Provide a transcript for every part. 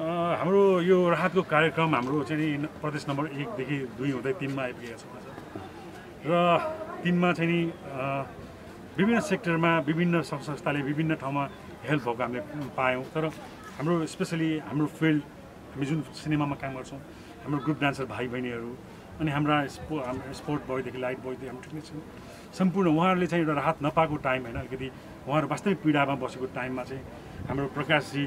हाम्रो यो राहतको कार्यक्रम हाम्रो चाहिँ नि प्रदेश नम्बर एकदेखि दुई हुँदै तिनमा आइपुगेको छ। र तिनमा चाहिँ नि विभिन्न सेक्टरमा विभिन्न संस्थाले विभिन्न ठाउँमा हेल्प भएको हामीले पायौँ। तर हाम्रो स्पेसली हाम्रो फिल्ड हामी जुन सिनेमामा काम गर्छौँ हाम्रो ग्रुप डान्सर भाइ बहिनीहरू अनि हाम्रा स्पो हाम्रो स्पोर्ट बोयदेखि लाइट बोयदेखि हामी ठिकै छौँ सम्पूर्ण उहाँहरूले चाहिँ एउटा राहत नपाएको टाइम होइन अलिकति उहाँहरू वास्तविक पीडामा बसेको टाइममा चाहिँ हाम्रो प्रकाशजी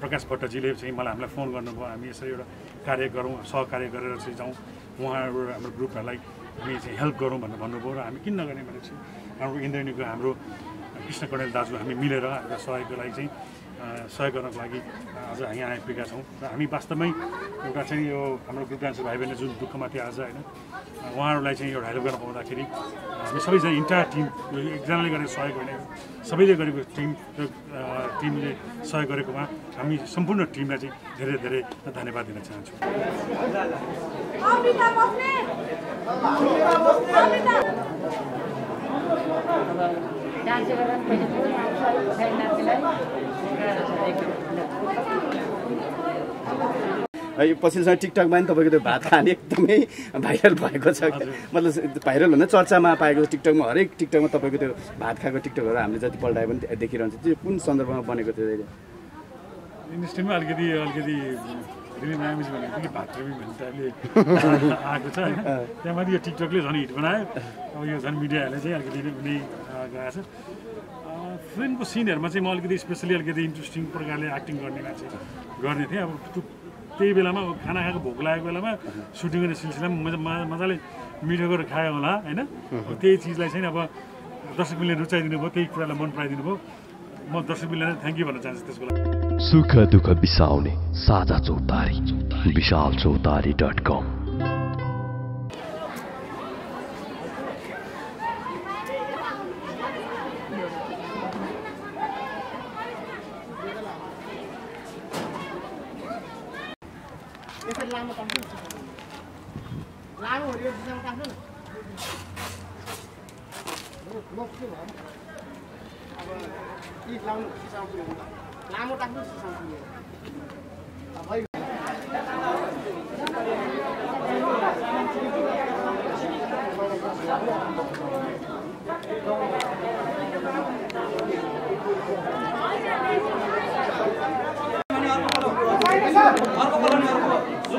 प्रकाश भट्टजीले चाहिँ मलाई हामीलाई फोन गर्नुभयो हामी यसरी एउटा कार्य गरौँ सहकार्य गरेर चाहिँ जाउँ। उहाँहरू हाम्रो ग्रुपहरूलाई हामी चाहिँ हेल्प गरौँ भनेर भन्नुभयो र हामी किन नगर्ने भनेपछि हाम्रो इन्द्रणीको हाम्रो कृष्ण कणेल दाजु हामी मिलेर एउटा सहयोगको लागि चाहिँ सहयोग गर्नको लागि आज यहाँ आइपुगेका छौँ। र हामी वास्तवमै एउटा चाहिँ यो हाम्रो ग्रुप डान्सर भाइ बहिनी जुन दुःखमा थियो आज होइन उहाँहरूलाई चाहिँ एउटा हेल्प गर्न पाउँदाखेरि हामी सबैजना इन्टायर टिम यो एकजनाले गरेको सहयोग होइन सबैले गरेको टिम टिमले सहयोग गरेकोमा हामी सम्पूर्ण टिमलाई चाहिँ धेरै धेरै धन्यवाद दिन चाहन्छौँ। डान्स है पछिल्लो समय टिकटकमा नि तपाईँको त्यो भात खाने एकदमै भाइरल भएको छ। मतलब भाइरल भन्दा चर्चामा पाएको छ टिकटकमा हरेक टिकटकमा तपाईँको त्यो भात खाएको टिकटकहरू हामीले जति पल्टाए पनि त्यहाँ देखिरहन्छ। त्यो कुन सन्दर्भमा बनेको थियो अहिले? इन्डस्ट्रीमा अलिकति अलिकति फिल्म ड्यामेज भनेको कि भात रेमी भन्ने टाइपले आएको छ। होइन त्यहाँमाथि यो टिकटकले झन् हिट बनायो। अब यो झन् मिडियाहरूले चाहिँ अलिकति नै गएको छ। फिल्मको सिनहरूमा चाहिँ म अलिकति स्पेसली अलिकति इन्ट्रेस्टिङ प्रकारले एक्टिङ गर्ने मान्छे गर्ने थिएँ। अब त्यो त्यही बेलामा खाना खाएको भोक लागेको बेलामा सुटिङ गर्ने सिलसिलामा मजा मजा- मजाले मिठो गरेर खायो होला होइन? त्यही चिजलाई चाहिँ अब दर्शकले रुचाइदिनु भयो त्यही कुरालाई मन पराइदिनु भयो। म दर्शकलाई थ्याङ्क यू भन्न चाहन्छु त्यसको लागि। सुख दुःख बिसाउने साझा चौतारी विशाल चौतारी डट कम लामो काट्नु लामो हरियो दिशामा काट्नु अब लाउनु लामो काट्नु सिसाउनु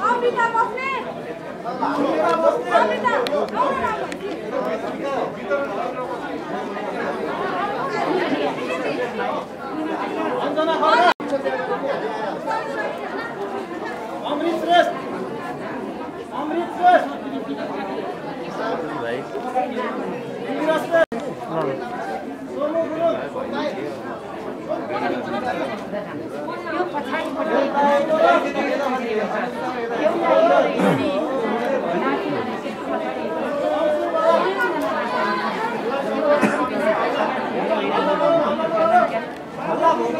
बस्ने अमृता यो पछाडिपट्टि एउटा यो नि माथि भनेपछि पछाडि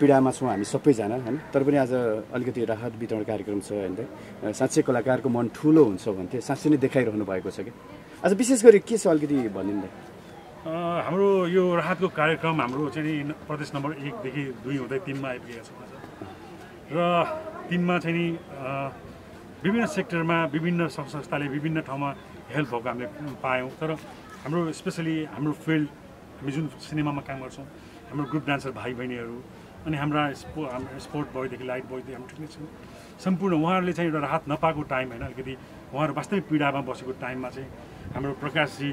पीडामा छौँ हामी सबैजना होइन तर पनि आज अलिकति राहत वितरण कार्यक्रम छ होइन साँच्चै कलाकारको मन ठुलो हुन्छ भन्थे साँच्चै नै देखाइरहनु भएको छ कि? आज विशेष गरी के छ अलिकति अ, हाम्रो यो राहतको कार्यक्रम हाम्रो चाहिँ नि प्रदेश नम्बर एकदेखि दुई हुँदै तिनमा आइपुगेको छ। र तिनमा चाहिँ नि विभिन्न सेक्टरमा विभिन्न संस्थाले विभिन्न ठाउँमा हेल्प भएको हामीले पायौँ। तर हाम्रो स्पेसली हाम्रो फिल्ड हामी जुन सिनेमामा काम गर्छौँ हाम्रो ग्रुप डान्सर भाइ बहिनीहरू अनि हाम्रा स्पो हाम्रो स्पोर्ट बोयदेखि लाइट बोयदेखि हामी ठिकै छौँ। सम्पूर्ण उहाँहरूले चाहिँ एउटा राहत नपाएको टाइम होइन अलिकति उहाँहरू वास्तविक पीडामा बसेको टाइममा चाहिँ हाम्रो प्रकाशजी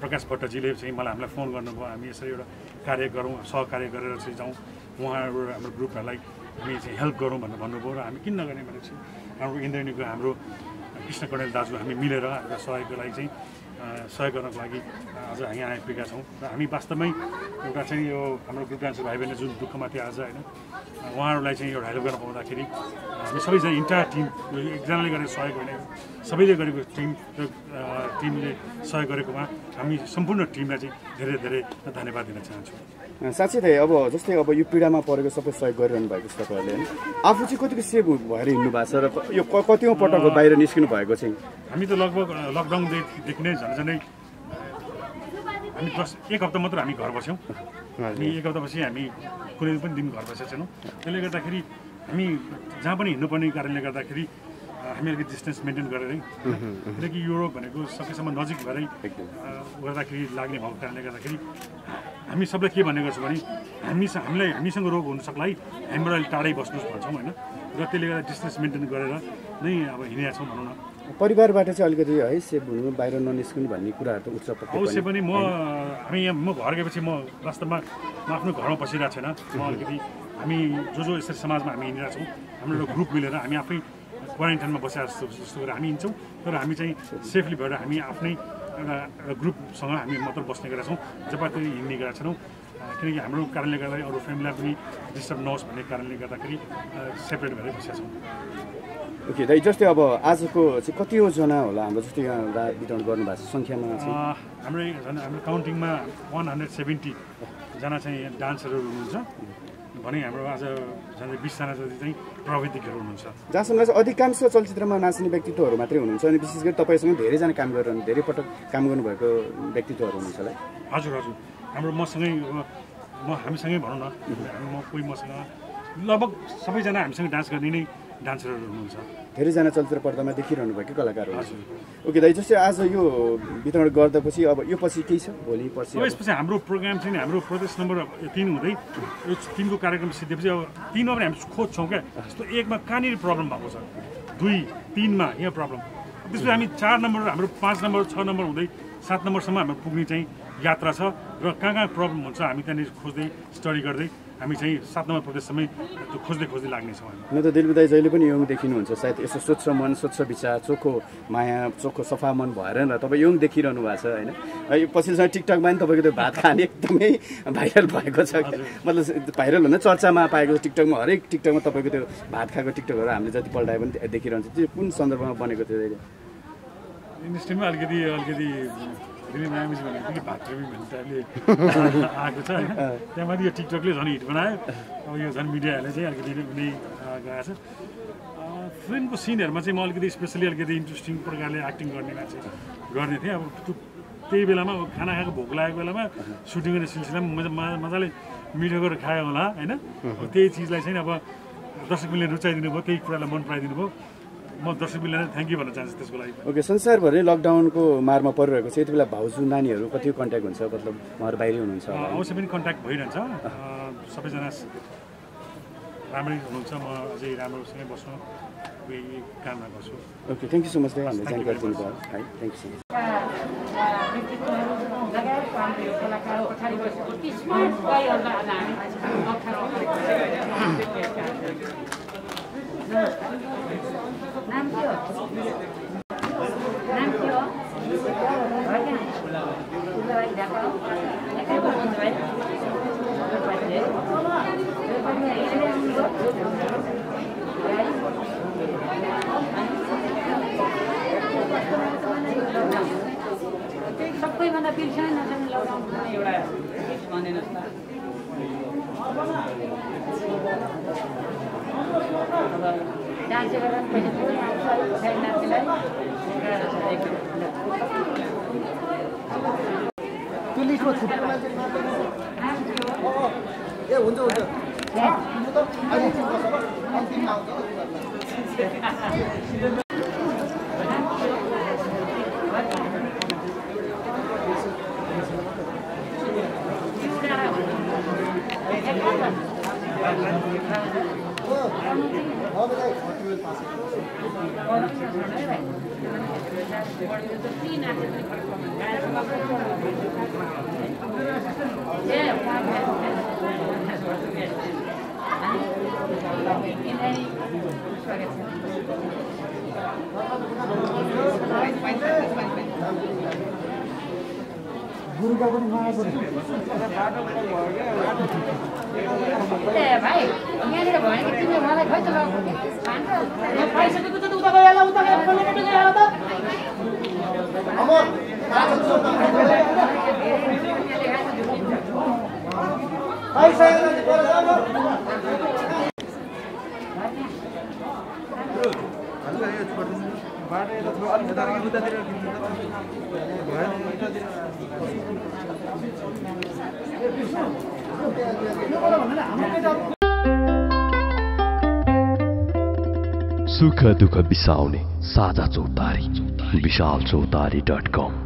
प्रकाश भट्टजीले चाहिँ मलाई हामीलाई फोन गर्नुभयो। हामी यसरी एउटा कार्य गरौँ सहकार्य गरेर चाहिँ जाउँ। उहाँहरू हाम्रो ग्रुपहरूलाई हामी चाहिँ हेल्प गरौँ भनेर भन्नुभयो र हामी किन नगर्ने भनेपछि हाम्रो इन्द्रणीको हाम्रो कृष्ण कणेल दाजु हामी मिलेर हामीलाई सहयोगको लागि चाहिँ सहयोग गर्नको लागि आज यहाँ आइपुगेका छौँ। र हामी वास्तवमै एउटा चाहिँ यो हाम्रो ग्रुप डान्सर भाइ बहिनी जुन दुःखमा थियो आज होइन उहाँहरूलाई चाहिँ एउटा हेल्प गर्न पाउँदाखेरि हामी सबैजना इन्टायर टिम एकजनाले गरेको सहयोग यो सबैले गरेको टिम टिमले सहयोग गरेकोमा हामी सम्पूर्ण टिमलाई चाहिँ धेरै धेरै धन्यवाद दिन चाहन्छु। साँच्चै त अब जस्तै अब यो पीडामा परेको सबै सहयोग गरिरहनु भएको छ तपाईँहरूले होइन? आफू चाहिँ कतिको सेभ भएर हिँड्नु भएको छ र यो कतिौँ पटक बाहिर निस्किनु भएको चाहिँ? हामी त लगभग लकडाउनदेखि नै झन् झन्डै हामी दस एक हप्ता मात्र हामी घर बस्यौँ। हामी एक हप्तापछि हामी कुनै पनि दिन घर बसेका छैनौँ। त्यसले गर्दाखेरि हामी जहाँ पनि हिँड्नुपर्ने कारणले गर्दाखेरि अ, हामी अलिकति डिस्टेन्स मेन्टेन गरेरै किनकि युरोप भनेको सकेसम्म नजिक भएरै गर्दाखेरि लाग्ने भएको कारणले गर्दाखेरि हामी सबलाई के भनेको छु भने हामी हामीलाई हामीसँग रोग हुन सक्ला है हामीबाट अलिक टाढै बस्नुहोस् भन्छौँ होइन। र त्यसले गर्दा डिस्टेन्स मेन्टेन गरेर नै अब हिँडेका छौँ भनौँ न। परिवारबाट चाहिँ अलिकति है सेभ हुनु बाहिर ननिस्किनु भन्ने कुराहरू त उच्च अवश्य पनि म हामी यहाँ म घर गएपछि म वास्तवमा म आफ्नो घरमा बसिरहेको छैन। म अलिकति हामी जो जो यसरी समाजमा हामी हिँडिरहेको छौँ हाम्रो एउटा ग्रुप मिलेर हामी आफै क्वारेन्टाइनमा बसेर जस्तो जस्तो गरेर हामी हिँड्छौँ। तर हामी चाहिँ सेफली भएर हामी आफ्नै एउटा एउटा ग्रुपसँग हामी मात्र बस्ने गरेका छौँ। जताततै हिँड्ने गरेका छैनौँ किनकि हाम्रो कारणले गर्दा अरू फ्यामिलीलाई पनि डिस्टर्ब नहोस् भन्ने कारणले गर्दाखेरि सेपरेट भएर बसेका छौँ। ओके दाइ जस्तै अब आजको चाहिँ कतिजना होला हाम्रो? जस्तै यहाँ वितरण गर्नुभएको छ सङ्ख्यामा हाम्रो हाम्रो काउन्टिङमा वान हन्ड्रेड सेभेन्टीजना चाहिँ डान्सरहरू हुनुहुन्छ। भने हाम्रो आज झन् बिसजना जति चाहिँ प्रविधिकहरू हुनुहुन्छ। जहाँसम्म चाहिँ अधिकांश चलचित्रमा नाच्ने व्यक्तित्वहरू मात्रै हुनुहुन्छ अनि विशेष गरी तपाईँसँग धेरैजना काम गरिरहनु धेरै पटक काम गर्नुभएको व्यक्तित्वहरू हुनुहुन्छ होला? हजुर हजुर। हाम्रो मसँगै म हामीसँगै भनौँ न। म कोही मसँग लगभग सबैजना हामीसँग डान्स गर्ने नै डान्सरहरू हुनुहुन्छ। धेरैजना चलचित्र पर्दामा देखिरहनु भएको कलाकारहरू हजुर ओके दाइ जस्तै आज यो वितरण गर्दापछि अब यो पछि केही छ? भोलि पर्सि यसपछि हाम्रो प्रोग्राम चाहिँ हाम्रो प्रदेश नम्बर तिन हुँदै यो तिनको कार्यक्रम सिद्धिएपछि अब तिनमा पनि हामी खोज्छौँ क्या। जस्तो एकमा कहाँनिर प्रब्लम भएको छ? दुई तिनमा यहाँ प्रब्लम त्यसपछि हामी चार नम्बर हाम्रो पाँच नम्बर छ नम्बर हुँदै सात नम्बरसम्म हाम्रो पुग्ने चाहिँ यात्रा छ। र कहाँ कहाँ प्रब्लम हुन्छ हामी त्यहाँनिर खोज्दै स्टडी गर्दै हामी चाहिँ सात नम्बर प्रदेशसम्मै त्यो खोज्दै खोज्दै लाग्नेछौँ हामी न त दिलबु दाई जहिले पनि यङ देखिनुहुन्छ सायद यसो स्वच्छ मन स्वच्छ विचार चोखो माया चोखो सफा मन भएर न तपाईँ यङ देखिरहनु भएको छ होइन? है, यो पछिल्लो समय टिकटकमा नि तपाईँको त्यो भात खाने एकदमै भाइरल भएको छ। मतलब भाइरल भन्दा चर्चामा पाएको टिकटकमा हरेक टिकटकमा तपाईँको त्यो भात खाएको टिकटकहरू हामीले जति पल्टाए पनि देखिरहन्छ। त्यो कुन सन्दर्भमा बनेको थियो इन्डस्ट्रीमा अलिकति अलिकति दिने म्यामिज भनेको कि भात प्रेमी भन्ने टाइपले आएको छ होइन? त्यहाँ माथि यो टिकटकले झन् हिट बनायो। अब यो झन् मिडियाहरूले चाहिँ अलिकति नै गएको छ। फिल्मको सिनहरूमा चाहिँ म अलिकति स्पेसली अलिकति इन्ट्रेस्टिङ प्रकारले एक्टिङ गर्ने मान्छे गर्ने थिएँ। अब त्यो त्यही बेलामा खाना खाएको भोक लागेको बेलामा सुटिङ गर्ने सिलसिलामा मजा मजा- मजाले मिठो गरेर खायो होला होइन? अब त्यही चिजलाई चाहिँ अब दर्शकले रुचाइदिनु भयो त्यही कुरालाई मन पराइदिनु भयो म दर्शकले नै थ्याङ्क यू भन्न चाहन्छु त्यसको लागि। ओके संसारभरि लकडाउनको मारमा परिरहेको छ यति बेला भाउजू नानीहरू कति कन्ट्याक्ट हुन्छ? मतलब उहाँहरू बाहिरै हुनुहुन्छ होला। अवश्य पनि कन्ट्याक्ट भइरहन्छ। सबैजना राम्रै हुनुहुन्छ। म अझै राम्रोसँगै बस्नु कामना गर्छु। Okay thank you so much दाइ हामीलाई जानकारी दिनुभयो। है थ्याङ्क यू सो मच नाम के हो नाम? सबैभन्दा बिर्सन लगाउनु एउटा भनिदिनुहोस् न डान्स गरेर पनि पैसा थोरै आउँछ है पछाडि नाच्नेलाई गाह्रो छ एकदम लिस्टमा छुट्टै मान्छे? ए हुन्छ हुन्छ त अहिले अन्तिममा आउँछ टाढा भन्नु। ए भाइ यहाँनिर भयो कि तिमीले मलाई खै त यहाँ पाइसकेको छ त उता गइहाल उता गएर पल्लोपट्टि गइहाल त पाइसकेको सुख दुःख बिसाउने साझा चौतारी विशाल चौतारी डट कम।